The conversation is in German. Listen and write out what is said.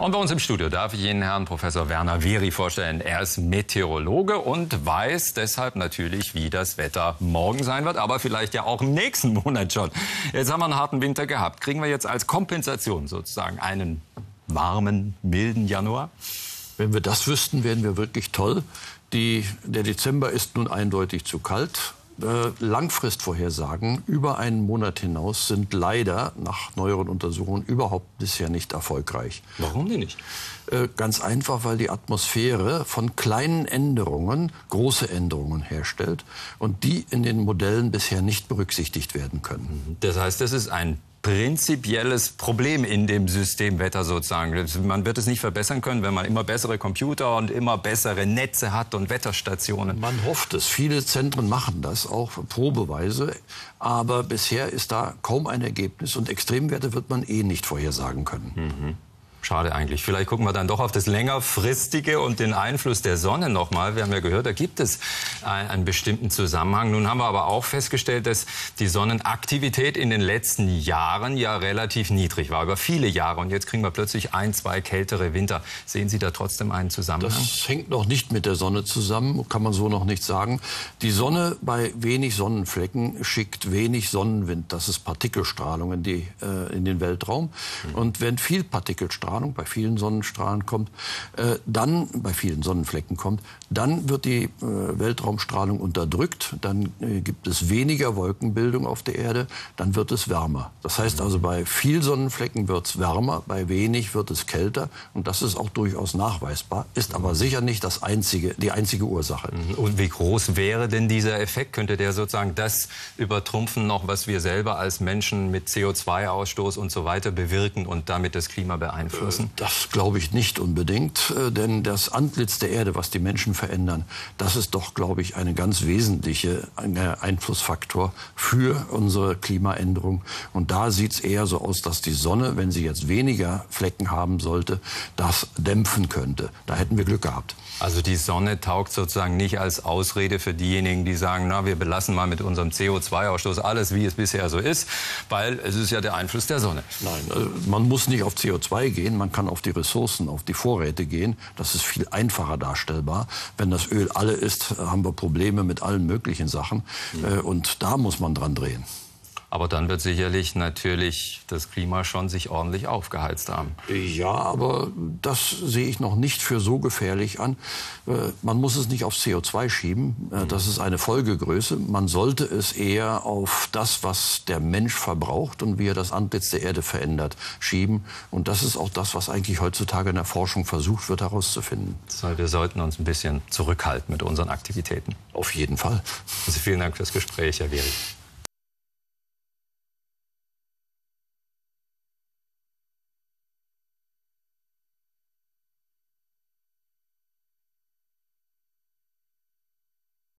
Und bei uns im Studio darf ich Ihnen Herrn Professor Werner Weri vorstellen. Er ist Meteorologe und weiß deshalb natürlich, wie das Wetter morgen sein wird, aber vielleicht ja auch im nächsten Monat schon. Jetzt haben wir einen harten Winter gehabt. Kriegen wir jetzt als Kompensation sozusagen einen warmen, milden Januar? Wenn wir das wüssten, wären wir wirklich toll. Die, der Dezember ist nun eindeutig zu kalt. Äh, Langfristvorhersagen über einen Monat hinaus sind leider nach neueren Untersuchungen überhaupt bisher nicht erfolgreich. Warum denn nicht? Äh, ganz einfach, weil die Atmosphäre von kleinen Änderungen große Änderungen herstellt und die in den Modellen bisher nicht berücksichtigt werden können. Das heißt, das ist ein prinzipielles Problem in dem System Wetter sozusagen. Man wird es nicht verbessern können, wenn man immer bessere Computer und immer bessere Netze hat und Wetterstationen. Man hofft es. Viele Zentren machen das auch probeweise. Aber bisher ist da kaum ein Ergebnis und Extremwerte wird man eh nicht vorhersagen können. Mhm. Schade eigentlich. Vielleicht gucken wir dann doch auf das längerfristige und den Einfluss der Sonne nochmal. Wir haben ja gehört, da gibt es einen bestimmten Zusammenhang. Nun haben wir aber auch festgestellt, dass die Sonnenaktivität in den letzten Jahren ja relativ niedrig war, über viele Jahre. Und jetzt kriegen wir plötzlich ein, zwei kältere Winter. Sehen Sie da trotzdem einen Zusammenhang? Das hängt noch nicht mit der Sonne zusammen, kann man so noch nicht sagen. Die Sonne bei wenig Sonnenflecken schickt wenig Sonnenwind. Das ist Partikelstrahlung in, die, äh, in den Weltraum. Mhm. Und wenn viel Partikelstrahlung Sonnenstrahlung, bei vielen Sonnenstrahlen kommt, äh, dann bei vielen Sonnenflecken kommt, dann wird die äh, Weltraumstrahlung unterdrückt, dann äh, gibt es weniger Wolkenbildung auf der Erde, dann wird es wärmer. Das heißt also, bei viel Sonnenflecken wird es wärmer, bei wenig wird es kälter und das ist auch durchaus nachweisbar, ist aber sicher nicht das einzige, die einzige Ursache. Mhm. Und wie groß wäre denn dieser Effekt? Könnte der sozusagen das übertrumpfen noch, was wir selber als Menschen mit CO2-Ausstoß und so weiter bewirken und damit das Klima beeinflussen? Beeinflussen? Das glaube ich nicht unbedingt, äh, denn das Antlitz der Erde, was die Menschen verändern, das ist doch, glaube ich, eine ganz wesentliche Einflussfaktor für unsere Klimaänderung. Und da sieht es eher so aus, dass die Sonne, wenn sie jetzt weniger Flecken haben sollte, das dämpfen könnte. Da hätten wir Glück gehabt. Also die Sonne taugt sozusagen nicht als Ausrede für diejenigen, die sagen, na, wir belassen mal mit unserem CO2-Ausstoß alles, wie es bisher so ist, weil es ist ja der Einfluss der Sonne. Nein, äh, man muss nicht auf CO2 gehen, man kann auf die Ressourcen, auf die Vorräte gehen. Das ist viel einfacher darstellbar. Wenn das Öl alle ist, haben wir Probleme mit allen möglichen Sachen. Mhm. Und da muss man dran drehen. Aber dann wird sicherlich natürlich das Klima schon sich ordentlich aufgeheizt haben. Ja, aber das sehe ich noch nicht für so gefährlich an. Äh, man muss es nicht auf CO2 schieben. Äh, das ist eine Folgegröße. Man sollte es eher auf das, was der Mensch verbraucht und wie er das Antlitz der Erde verändert, schieben. Und das ist auch das, was eigentlich heutzutage in der Forschung versucht wird herauszufinden. wir sollten uns ein bisschen zurückhalten mit unseren Aktivitäten. Auf jeden Fall. Also vielen Dank fürs Gespräch, Herr Wehrig.